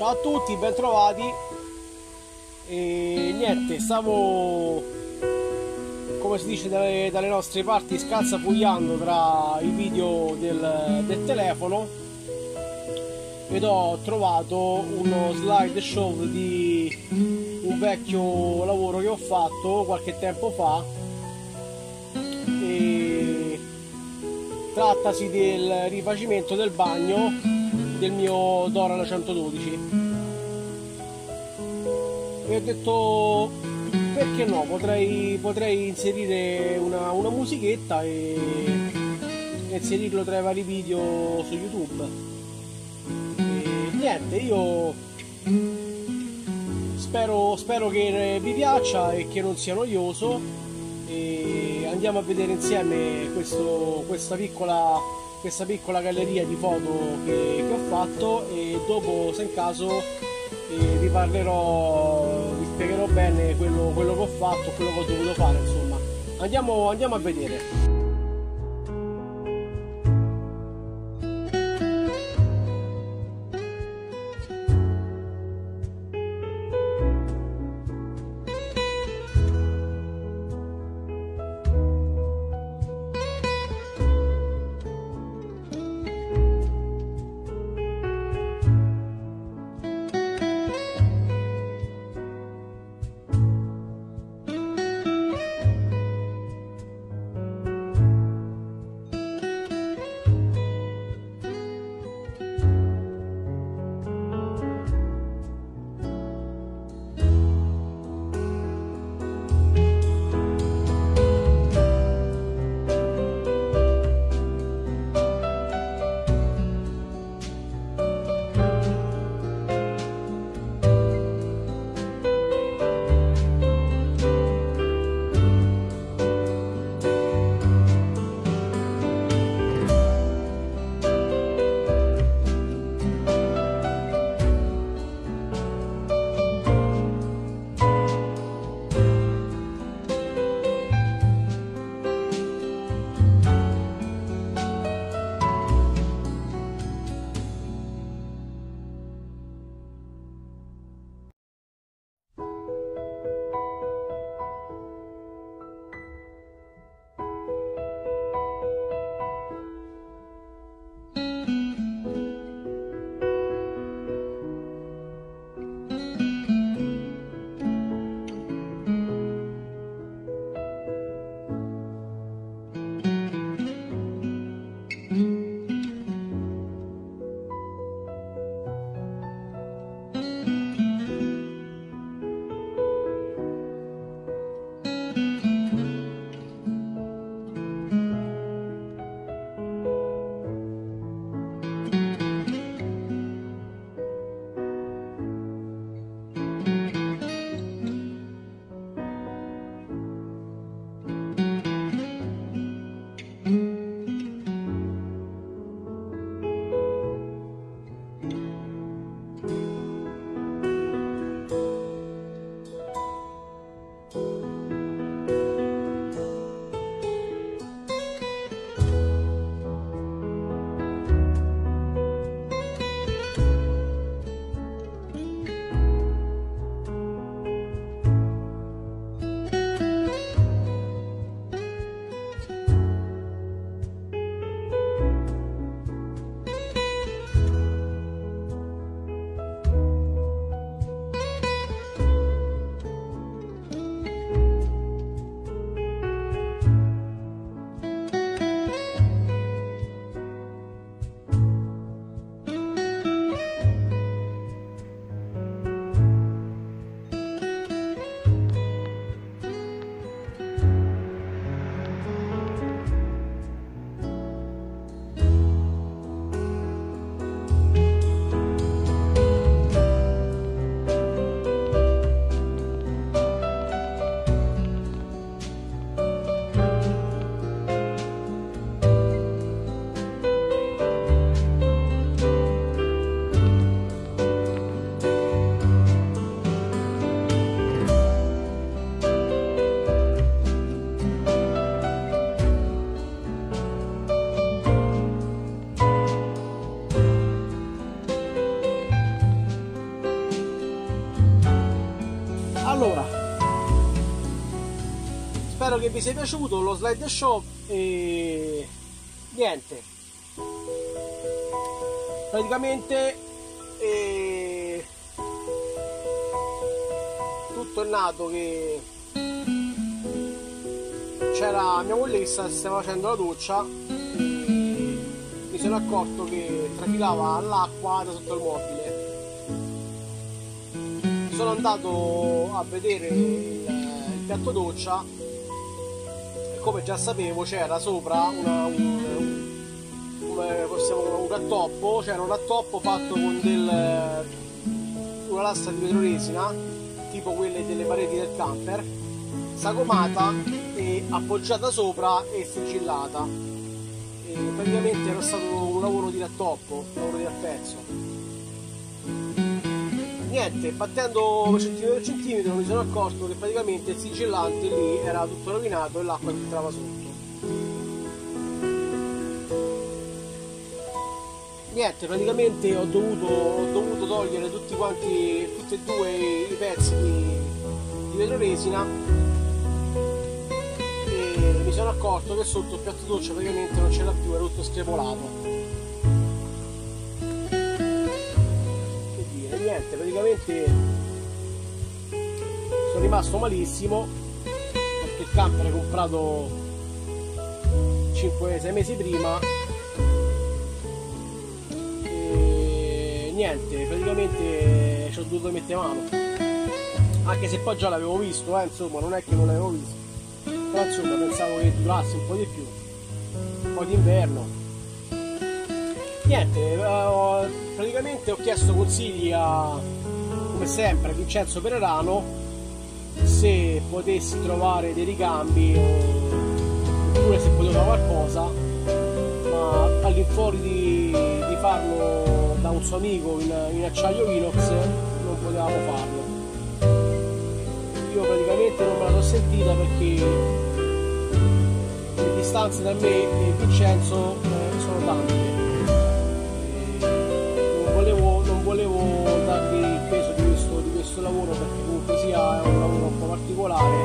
Ciao a tutti, bentrovati. E niente, stavo, come si dice dalle, dalle nostre parti, scalzafugliando tra i video del, del telefono ed ho trovato uno slideshow di un vecchio lavoro che ho fatto qualche tempo fa e trattasi del rifacimento del bagno del mio Doran 112 e ho detto perché no? Potrei, potrei inserire una, una, musichetta e inserirlo tra i vari video su youtube. E niente io spero, spero che vi piaccia e che non sia noioso. E andiamo a vedere insieme questo, questa piccola questa piccola galleria di foto che, che ho fatto e dopo se in caso eh, vi parlerò vi spiegherò bene quello, quello che ho fatto quello che ho dovuto fare insomma. Andiamo, andiamo a vedere spero che vi sia piaciuto lo slide show e niente. Praticamente e... tutto è nato che c'era mia moglie che stava facendo la doccia e mi sono accorto che trafilava l'acqua da sotto il mobile. Sono andato a vedere il, piatto doccia come già sapevo c'era sopra una, un, come possiamo un rattoppo c'era un rattoppo fatto con del, una lastra di vetroresina tipo quelle delle pareti del camper sagomata e appoggiata sopra e sigillata. E praticamente era stato un lavoro di rattoppo un lavoro di affezzo niente, battendo centimetro per centimetro mi sono accorto che praticamente il sigillante lì era tutto rovinato e l'acqua filtrava sotto. Niente, praticamente ho dovuto, ho dovuto togliere tutti quanti, tutti e due i pezzi di, di vetroresina e mi sono accorto che sotto il piatto doccia praticamente non c'era più, era tutto screpolato niente, praticamente sono rimasto malissimo perché il camper è comprato 5-6 mesi prima. E niente, praticamente ci ho dovuto mettere mano. Anche se poi già l'avevo visto, eh, insomma non è che non l'avevo visto. Però insomma pensavo che durasse un po' di più. Un po' d'inverno niente, uh, praticamente ho chiesto consigli a, come sempre, Vincenzo Pererano se potessi trovare dei ricambi oppure se trovare qualcosa, ma all'infuori di, di, farlo da un suo amico in, in acciaio inox non potevamo farlo. Io praticamente non me la so sentita perché le distanze da me e Vincenzo eh, sono tante sia è un lavoro un po' particolare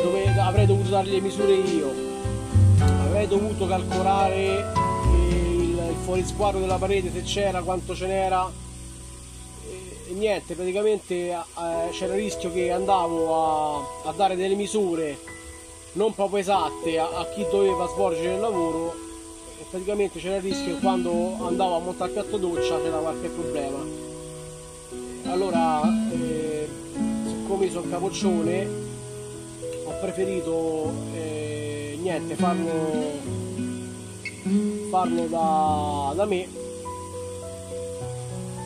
dove avrei dovuto dargli le misure io. Avrei dovuto calcolare il, il fuorisquadro della parete se c'era, quanto ce n'era. E niente, praticamente eh, c'era il rischio che andavo a, a, dare delle misure non proprio esatte a, a chi doveva svolgere il lavoro. Praticamente c'era il rischio che quando andavo a montare il piatto doccia c'era qualche problema allora eh, siccome sono capoccione ho preferito eh, niente farlo farlo da, da me.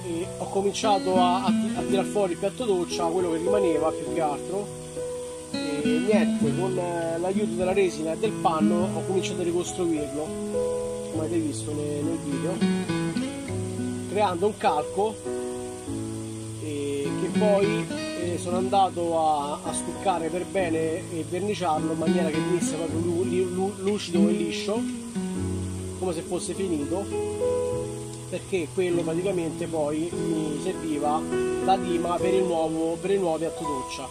E ho cominciato a, a, a tirar fuori il piatto doccia quello che rimaneva più che altro. E niente con eh, l'aiuto della resina e del panno ho cominciato a ricostruirlo. Come avete visto nel, nel video. Creando un calco poi eh, sono andato a, a, stuccare per bene e verniciarlo in maniera che venisse proprio lu, lu, lucido e liscio come se fosse finito perché quello praticamente poi mi serviva da dima per il nuovo, per il nuovo piatto doccia.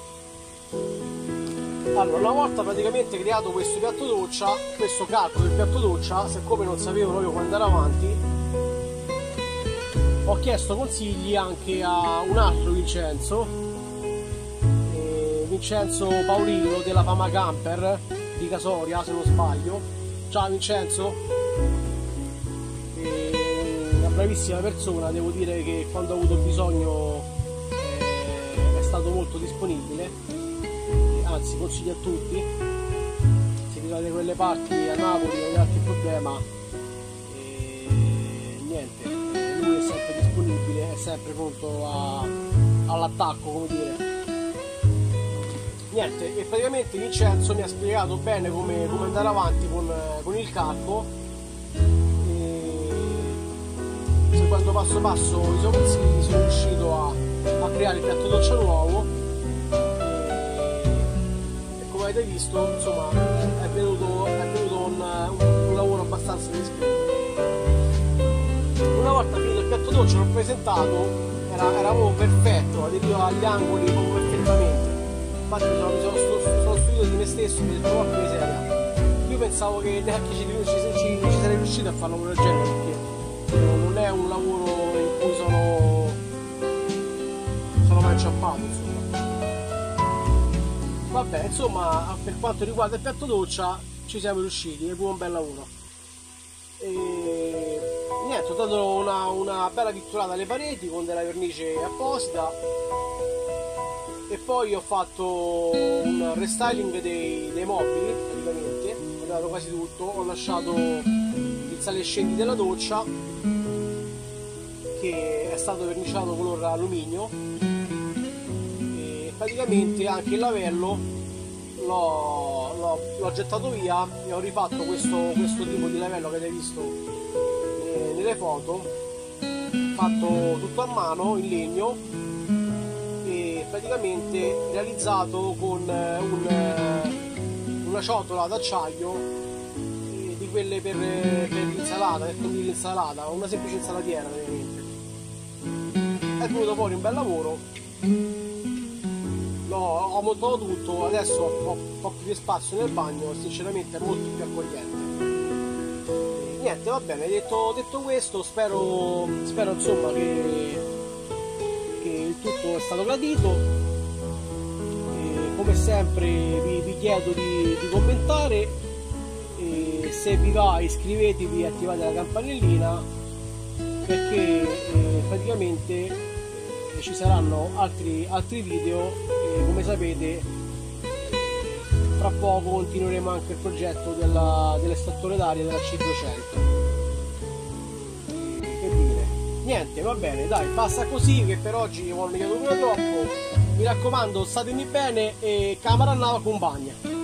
Allora, una volta praticamente creato questo piatto doccia, questo calcolo del piatto doccia, siccome non sapevo proprio come andare avanti, ho chiesto consigli anche a un altro Vincenzo, eh, Vincenzo Paolillo della Fama Camper di Casoria, se non sbaglio. Ciao Vincenzo, eh, una bravissima persona, devo dire che quando ho avuto bisogno eh, è stato molto disponibile. Anzi consiglio a tutti. Se vi trovate quelle parti a Napoli o qualche problema. e sempre disponibile è sempre pronto a, all'attacco come dire. Niente e praticamente Vincenzo mi ha spiegato bene come, come andare avanti con, con il calco. Seguendo passo passo i suoi consigli sono riuscito a, a creare il piatto doccia nuovo. Avete visto, insomma, è venuto, è venuto un, un, lavoro abbastanza discreto. Una volta finito il piatto dolce l'ho presentato, era, era proprio perfetto, aderiva agli angoli proprio perfettamente. infatti sono, mi sono, stu- sono stupito di me stesso mi ho detto porca miseria. Io pensavo che neanche ci, ci, ci, ci sarei riuscito a un lavoro del genere perché non è un lavoro in cui sono sono mai inciampato insomma. Vabbè insomma per quanto riguarda il piatto doccia ci siamo riusciti è pure un bel lavoro. E niente ho dato una, una bella pitturata alle pareti con della vernice apposita. E poi ho fatto un restyling dei, dei mobili praticamente. Ho dato quasi tutto. Ho lasciato il sale scendi della doccia che è stato verniciato color alluminio. E praticamente anche il lavello l'ho gettato via e ho rifatto questo, questo tipo di lavello che avete visto nelle foto fatto tutto a mano in legno e praticamente realizzato con un, una ciotola d'acciaio di quelle per, per l'insalata, per condire l'insalata, una semplice insalatiera praticamente. È venuto fuori un bel lavoro, no, ho montato tutto, adesso ho un più spazio nel bagno, sinceramente è molto più accogliente niente va bene detto, detto questo spero, spero insomma che, che, il tutto è stato gradito. E come sempre vi, vi chiedo di, di, commentare. E se vi va iscrivetevi e attivate la campanellina perché eh, praticamente eh, ci saranno altri, altri video. E come sapete fra poco continueremo anche il progetto dell'estrattore d'aria della C200 che dire? Niente va bene dai basta così che per oggi mi chiedo più troppo. Mi raccomando statemi bene e camera nava con bagna